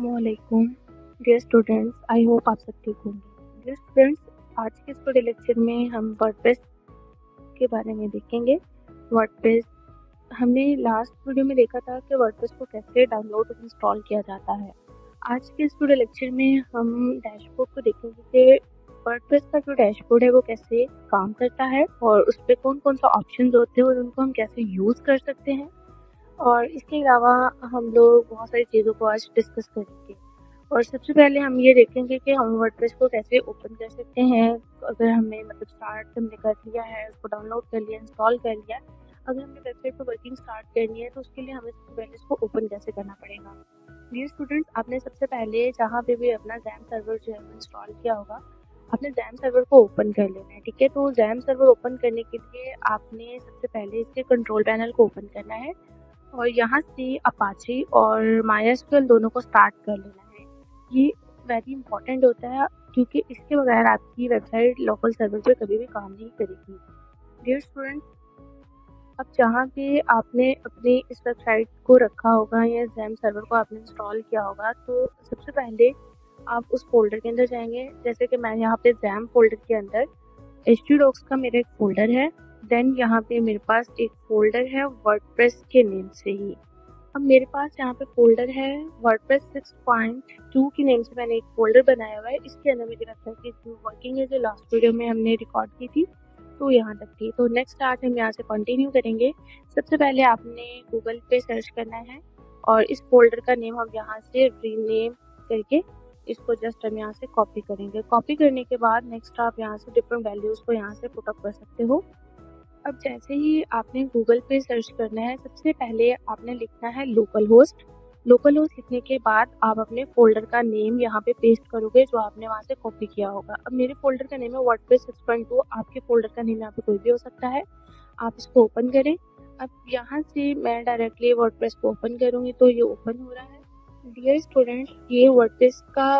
असलकुम dear students I hope आप सब ठीक होंगे। डियर स्टूडेंट्स आज के स्टूडियो लेक्चर में हम वर्डप्रेस के बारे में देखेंगे। वर्डप्रेस हमने लास्ट वीडियो में देखा था कि वर्डप्रेस को कैसे डाउनलोड और इंस्टॉल किया जाता है। आज के स्टूडियो लेक्चर में हम डैशबोर्ड को देखेंगे कि वर्डप्रेस का जो डैशबोर्ड है, वो कैसे काम करता है और उस पर कौन कौन सा ऑप्शन होते हैं और उनको हम कैसे यूज़ कर सकते हैं। और इसके अलावा हम लोग बहुत सारी चीज़ों को आज डिस्कस करेंगे। और सबसे पहले हम ये देखेंगे कि हम वर्डप्रेस को कैसे ओपन कर सकते हैं। अगर हमने मतलब स्टार्ट हमने कर लिया है, उसको डाउनलोड कर लिया इंस्टॉल कर लिया, अगर हमने वेबसाइट पर वर्किंग स्टार्ट करनी है तो उसके लिए हमें सबसे पहले इसको ओपन कैसे करना पड़ेगा? डियर स्टूडेंट्स आपने सबसे पहले जहाँ पे भी अपना जैम सर्वर जो है इंस्टॉल किया होगा, आपने जैम सर्वर को ओपन कर लेना है, ठीक है? तो जैम सर्वर ओपन करने के लिए आपने सबसे पहले इसके कंट्रोल पैनल को ओपन करना है। और यहाँ से अपाची और मायास्क्यूएल दोनों को स्टार्ट कर लेना है। ये वेरी इंपॉर्टेंट होता है क्योंकि इसके बगैर आपकी वेबसाइट लोकल सर्वर पर कभी भी काम नहीं करेगी। डियर स्टूडेंट अब जहाँ पे आपने अपनी इस वेबसाइट को रखा होगा या जैम सर्वर को आपने इंस्टॉल किया होगा तो सबसे पहले आप उस फोल्डर के अंदर जाएँगे। जैसे कि मैं यहाँ पे जैम फोल्डर के अंदर एच का मेरा एक फोल्डर है। देन यहाँ पे मेरे पास एक फोल्डर है वर्डप्रेस के नेम से ही। अब मेरे पास यहाँ पे फोल्डर है वर्डप्रेस 6.2 के नेम से मैंने एक फोल्डर बनाया हुआ है। इसके अंदर मेरी वेबसाइट की जो वर्किंग है जो लास्ट वीडियो में हमने रिकॉर्ड की थी तो यहाँ तक थी। तो नेक्स्ट आज हम यहाँ से कंटिन्यू करेंगे। सबसे पहले आपने गूगल पे सर्च करना है और इस फोल्डर का नेम हम यहाँ से रीनेम करके इसको जस्ट हम यहाँ से कॉपी करेंगे। कॉपी करने के बाद नेक्स्ट आप यहाँ से डिफरेंट वैल्यूज़ को यहाँ से पुटअप कर सकते हो। अब जैसे ही आपने गूगल पे सर्च करना है, सबसे पहले आपने लिखना है लोकल होस्ट लोकल होस्ट लिखने के बाद आप अपने फोल्डर का नेम यहाँ पे पेस्ट करोगे, जो आपने वहाँ से कॉपी किया होगा। अब मेरे फोल्डर का नेम है वर्डप्रेस सिक्स पॉइंट टू आपके फोल्डर का नेम यहाँ पे कोई भी हो सकता है। आप इसको ओपन करें। अब यहाँ से मैं डायरेक्टली वर्डप्रेस को ओपन करूँगी तो ये ओपन हो रहा है। डियर स्टूडेंट ये वर्डप्रेस का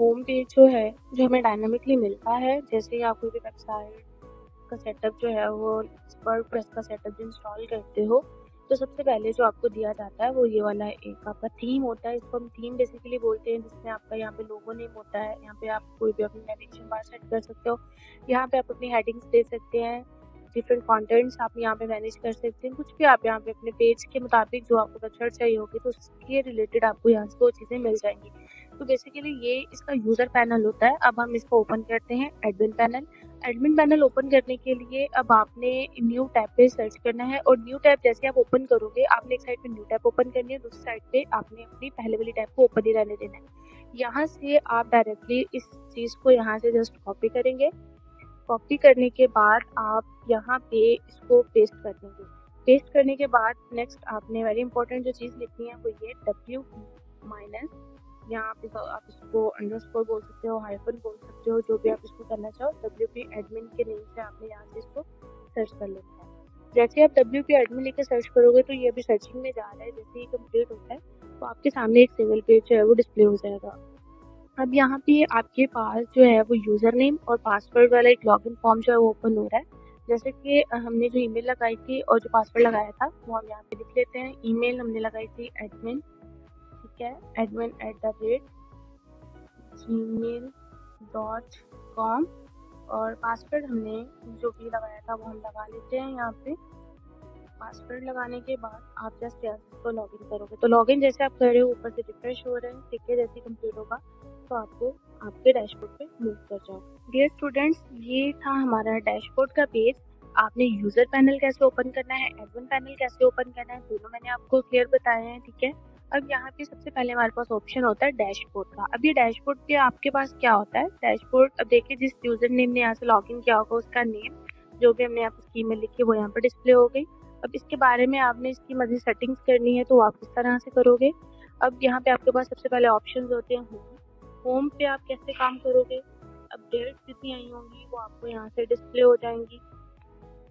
होम पेज जो है, जो हमें डायनामिकली मिलता है, जैसे आप कोई भी वेबसाइट का सेटअप जो है वो वर्ड प्रेस का सेटअप जो इंस्टॉल करते हो तो सबसे पहले जो आपको दिया जाता है वो ये वाला एक आपका थीम होता है, इसको हम थीम बेसिकली बोलते हैं, जिसमें आपका यहाँ पे लोगो नेम होता है, यहाँ पे आप कोई भी अपनी नेविगेशन बार सेट कर सकते हो, यहाँ पे आप अपनी हेडिंग्स दे सकते हैं डिफरेंट कंटेंट्स आप यहाँ पे मैनेज कर सकते हैं। कुछ भी आप यहाँ पे अपने पेज के मुताबिक जो आपको वेबसाइट चाहिए होगी तो उसके रिलेटेड आपको यहाँ से वो चीज़ें मिल जाएँगी। तो बेसिकली ये इसका यूज़र पैनल होता है। अब हम इसको ओपन करते हैं admin panel admin panel open करने के लिए अब आपने न्यू टैब पे सर्च करना है और न्यू टैब जैसे आप ओपन करोगे, आपने एक साइड पे न्यू टैब ओपन करनी है दूसरी साइड पे आपने अपनी पहले वाली टैब को ओपन ही रहने देना है। यहाँ से आप डायरेक्टली इस चीज़ को यहाँ से जस्ट कॉपी करेंगे। कॉपी करने के बाद आप यहाँ पे इसको पेस्ट कर देंगे। पेस्ट करने के बाद नेक्स्ट आपने वेरी इंपॉर्टेंट जो चीज़ लिखनी है वो ये डब्ल्यू माइनस यहाँ पे आप इसको अंडरस्कोर बोल सकते हो हाइफन बोल सकते हो, जो भी आप इसको करना चाहो डब्ल्यू पी एडमिन के नेम से आपने यहाँ से इसको सर्च कर लेना है। जैसे आप डब्ल्यू पी एडमिन लेके सर्च करोगे तो ये अभी सर्चिंग में जा रहा है, जैसे ही कंप्लीट होता है तो आपके सामने एक सिंगल पेज जो है, वो डिस्प्ले हो जाएगा। अब यहाँ पे आपके पास जो है वो यूज़र नेम और पासवर्ड वाला एक लॉगिन फॉर्म जो है वो ओपन हो रहा है। जैसे कि हमने जो ईमेल लगाई थी और जो पासवर्ड लगाया था, वो हम यहाँ पे लिख लेते हैं। ईमेल हमने लगाई थी एडमिन ठीक है? Admin at the rate Gmail dot com और पासवर्ड हमने जो भी लगाया था वो हम लगा लेते हैं यहाँ पे। पासवर्ड लगाने के बाद आप जस्ट यहाँ से लॉग इन करोगे। तो लॉगिन जैसे आप कर रहे हो, ऊपर से रिफ्रेश हो रहे हैं, ठीक है? जैसे कंप्लीट होगा तो आपको आपके डैशबोर्ड पे मूव कर जाओ। डियर स्टूडेंट्स ये था हमारा डैशबोर्ड का पेज आपने यूज़र पैनल कैसे ओपन करना है एडमिन पैनल कैसे ओपन करना है, दोनों मैंने आपको क्लियर बताया है, ठीक है? अब यहाँ पे सबसे पहले हमारे पास ऑप्शन होता है डैशबोर्ड का। अब ये डैशबोर्ड पे आपके पास क्या होता है? डैशबोर्ड अब देखिए जिस यूज़र नेम ने यहाँ से लॉग इन किया होगा, उसका नेम जो भी हमने यहाँ पे स्कीम में लिखी वो यहाँ पर डिस्प्ले हो गई। अब इसके बारे में आपने इसकी मजीद सेटिंग्स करनी है तो आप किस तरह से करोगे। अब यहाँ पे आपके पास सबसे पहले ऑप्शन होते हैं होम होम पे आप कैसे काम करोगे? अब डेट कितनी आई होंगी, वो आपको यहाँ से डिस्प्ले हो जाएँगी।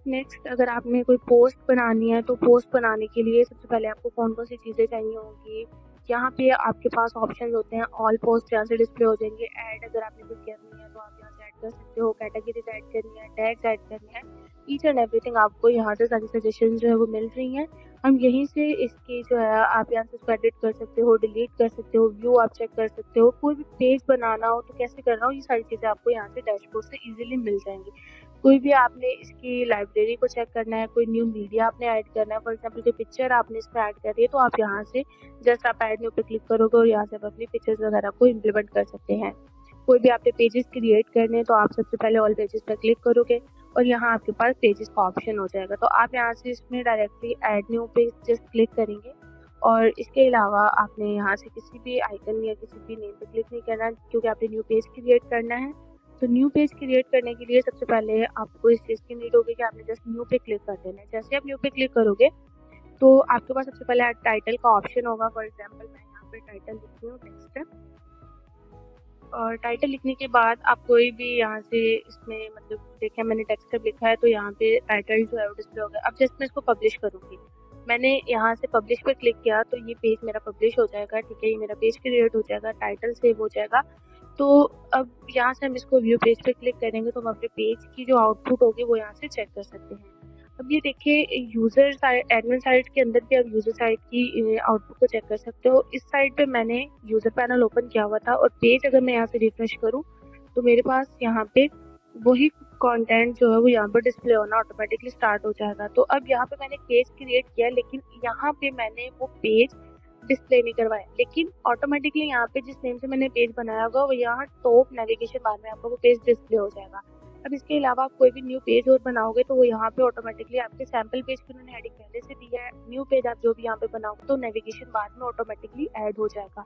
नेक्स्ट अगर आपने कोई पोस्ट बनानी है तो पोस्ट बनाने के लिए सबसे पहले आपको कौन कौन सी चीज़ें चाहिए होंगी? यहाँ पे आपके पास ऑप्शन होते हैं ऑल पोस्ट यहाँ से डिस्प्ले हो जाएँगे। ऐड अगर आपने कुछ करनी है तो आप यहाँ से ऐड कर सकते हो। कैटेगरीज ऐड करनी है टैग्स ऐड करनी है। ईच एंड एवरीथिंग आपको यहाँ से सारी सजेशन जो है वो मिल रही हैं। हम यहीं से इसकी जो है, आप यहाँ से एडिट कर सकते हो डिलीट कर सकते हो व्यू आप चेक कर सकते हो। कोई भी पेज बनाना हो तो कैसे करना हो, ये सारी चीज़ें आपको यहाँ से डैशबोर्ड से इजीली मिल जाएँगी। कोई भी आपने इसकी लाइब्रेरी को चेक करना है, कोई न्यू मीडिया आपने ऐड करना है फॉर एग्ज़ाम्पल कोई पिक्चर आपने इसमें ऐड कर है तो आप यहाँ से जस्ट आप ऐड न्यू पे क्लिक करोगे और यहाँ से आप अपनी पिक्चर्स वगैरह को इम्प्लीमेंट कर सकते हैं। कोई भी आपने पेजेस क्रिएट करने हैं तो आप सबसे पहले ऑल पेजेस पर क्लिक करोगे। और यहाँ आपके पास पेजेस का ऑप्शन हो जाएगा। तो आप यहाँ से इसमें directly add new page just click करेंगे और इसके अलावा आपने यहाँ से किसी भी आइकन या किसी भी नेम पे क्लिक नहीं करना क्योंकि आपने न्यू पेज क्रिएट करना है। तो न्यू पेज क्रिएट करने के लिए सबसे पहले आपको इस चीज़ की नीड होगी कि आपने जस्ट न्यू पे क्लिक कर देना है। जैसे आप न्यू पे क्लिक करोगे तो आपके पास सबसे पहले टाइटल का ऑप्शन होगा। फॉर एग्ज़ाम्पल मैं यहाँ पर टाइटल लिखती हूँ टेक्स्ट और टाइटल लिखने के बाद आप कोई भी यहाँ से इसमें मतलब देखें, मैंने टेक्स्ट लिखा है तो यहाँ पे टाइटल जो है वो डिस्प्ले हो गया। अब जस्ट मैं इसको पब्लिश करूँगी। मैंने यहाँ से पब्लिश पर क्लिक किया तो ये पेज मेरा पब्लिश हो जाएगा, ठीक है? ये मेरा पेज क्रिएट हो जाएगा टाइटल सेव हो जाएगा। तो अब यहाँ से हम इसको व्यू पेज पे क्लिक करेंगे तो हम अपने पेज की जो आउटपुट होगी वो यहाँ से चेक कर सकते हैं। अब ये देखिए यूज़र साइड एडमिन साइड के अंदर भी आप यूज़र साइड की आउटपुट को चेक कर सकते हो। इस साइड पे मैंने यूज़र पैनल ओपन किया हुआ था और पेज अगर मैं यहाँ से रिफ्रेश करूँ तो मेरे पास यहाँ पे वही कंटेंट जो है वो यहाँ पर डिस्प्ले होना ऑटोमेटिकली स्टार्ट हो जाएगा। तो अब यहाँ पे मैंने पेज क्रिएट किया, लेकिन यहाँ पे मैंने वो पेज डिस्प्ले नहीं करवाया। लेकिन ऑटोमेटिकली यहाँ पे जिस नेम से मैंने पेज बनाया होगा, वो यहाँ टॉप नेविगेशन बार में आपको वो पेज डिस्प्ले हो जाएगा। अब इसके अलावा आप कोई भी न्यू पेज और बनाओगे तो वो यहाँ पे ऑटोमेटिकली आपके सैंपल पेज की उन्होंने हेडिंग पहले से दी है। न्यू पेज आप जो भी यहाँ पे बनाओगे तो नेविगेशन बाद में ऑटोमेटिकली ऐड हो जाएगा।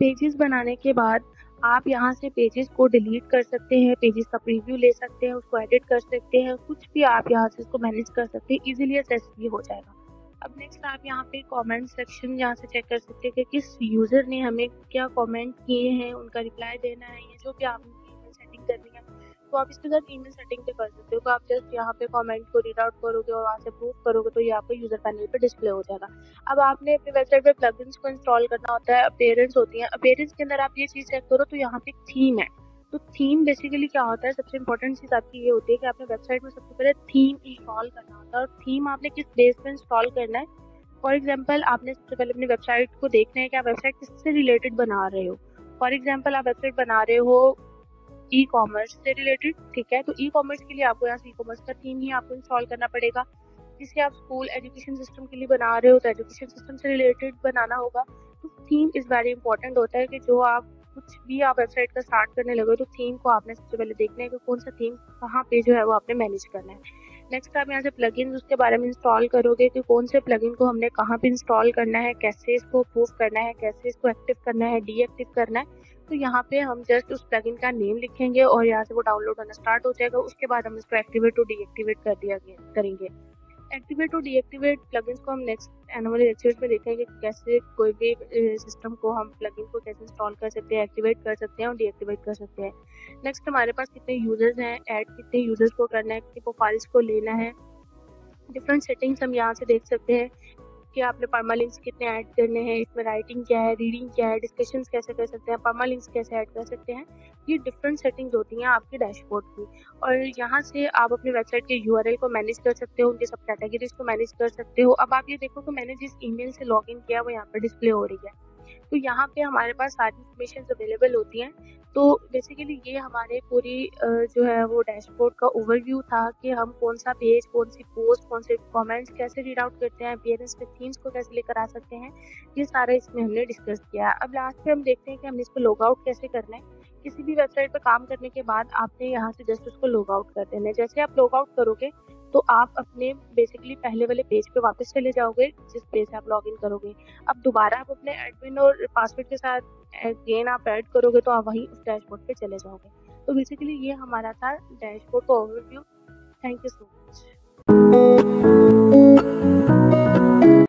पेजेस बनाने के बाद आप यहाँ से पेजेस को डिलीट कर सकते हैं पेजेस का प्रीव्यू ले सकते हैं, उसको एडिट कर सकते हैं, कुछ भी आप यहाँ से इसको मैनेज कर सकते हैं इजीली एसेसरी हो जाएगा। अब नेक्स्ट आप यहाँ पे कमेंट सेक्शन यहाँ से चेक कर सकते हैं कि किस यूज़र ने हमें क्या कमेंट किए हैं, उनका रिप्लाई देना है, ये जो भी आपने सेटिंग करनी है। तो आप इसके साथ ईमेल सेटिंग पे कर सकते हो। तो आप जस्ट यहाँ पे कमेंट को रीड आउट करोगे और वहाँ से प्रूव करोगे तो ये आपको यूज़र पैनल पे डिस्प्ले हो जाएगा। अब आपने अपनी वेबसाइट पे प्लगइन्स को इंस्टॉल करना होता है अपेयरेंस होती है। अपेयरेंस के अंदर आप ये चीज़ चेक करो तो यहाँ पे थीम है। तो थीम बेसिकली क्या होता है, सबसे इंपॉर्टेंट चीज़ आपकी ये होती है कि आपने वेबसाइट में सबसे पहले थीम इंस्टॉल करना होता है। और थीम आपने किस बेस पे इंस्टॉल करना है? फॉर एग्ज़ाम्पल आपने सबसे पहले अपनी वेबसाइट को देखना है कि आप वेबसाइट किससे रिलेटेड बना रहे हो। फॉर एग्ज़ाम्पल आप वेबसाइट बना रहे हो ई कॉमर्स से रिलेटेड ठीक है? तो ई कॉमर्स के लिए आपको यहाँ से ई कॉमर्स का थीम ही आपको इंस्टॉल करना पड़ेगा। जिसे आप स्कूल एजुकेशन सिस्टम के लिए बना रहे हो तो एजुकेशन सिस्टम से रिलेटेड बनाना होगा। तो थीम इज़ वेरी इंपॉर्टेंट होता है कि जो आप कुछ भी आप वेबसाइट का स्टार्ट करने लगे तो थीम को आपने सबसे पहले देखना है कि कौन सा थीम कहाँ पे जो है वो आपने मैनेज करना है। नेक्स्ट आप यहाँ से प्लगइन उसके बारे में इंस्टॉल करोगे कि कौन से प्लगइन को हमने कहाँ पे इंस्टॉल करना है, कैसे इसको अप्रूव करना है, कैसे इसको एक्टिव करना है डीएक्टिव करना है। तो यहाँ पे हम जस्ट उस प्लगइन का नेम लिखेंगे और यहाँ से वो डाउनलोड होना स्टार्ट हो जाएगा। उसके बाद हम इसको एक्टिवेट और डीएक्टिवेट कर दिया करेंगे। एक्टिवेट और डीएक्टिवेट प्लगइन्स को हम नेक्स्ट एनुअल लेक्चर्स में देखेंगे कि कैसे कोई भी सिस्टम को हम प्लगइन को कैसे इंस्टॉल कर सकते हैं एक्टिवेट कर सकते हैं और डीएक्टिवेट कर सकते हैं। नेक्स्ट हमारे पास कितने यूज़र्स हैं ऐड कितने यूज़र्स को करना है, कितने प्रोफाइल्स को लेना है। डिफरेंट सेटिंग्स हम यहाँ से देख सकते हैं। कि आपने परमा लिंक्स कितने ऐड करने हैं, इसमें राइटिंग क्या है रीडिंग क्या है डिस्कशंस कैसे कर सकते हैं परमा लिंक्स कैसे ऐड कर सकते हैं, ये डिफरेंट सेटिंग्स होती हैं आपके डैशबोर्ड की। और यहाँ से आप अपनी वेबसाइट के यू को मैनेज कर सकते हो, उनके सब कैटेगरीज को मैनेज कर सकते हो। अब आप ये देखो कि मैंने जिस ईमेल से लॉग किया वो यहाँ पर डिस्प्ले हो रही है। तो यहाँ पे हमारे पास सारी इन्फॉर्मेशन अवेलेबल होती हैं। तो बेसिकली ये हमारे पूरी जो है वो डैशबोर्ड का ओवरव्यू था कि हम कौन सा पेज कौन सी पोस्ट कौन से कमेंट्स कैसे रीड आउट करते हैं अपियरेंस में थीम्स को कैसे लेकर आ सकते हैं, ये सारा इसमें हमने डिस्कस किया। अब लास्ट में हम देखते हैं कि हमने इसको लॉग आउट कैसे करना है। किसी भी वेबसाइट पर काम करने के बाद आपने यहाँ से जस्ट उसको लॉग आउट कर देना है। जैसे आप लॉग आउट करोगे तो आप अपने बेसिकली पहले वाले पेज पे वापस चले जाओगे, जिस पेज से आप लॉग इन करोगे। अब दोबारा आप अपने एडमिन और पासवर्ड के साथ अगेन आप ऐड करोगे तो आप वही उस डैशबोर्ड पे चले जाओगे। तो बेसिकली ये हमारा था डैशबोर्ड का overview thank you so much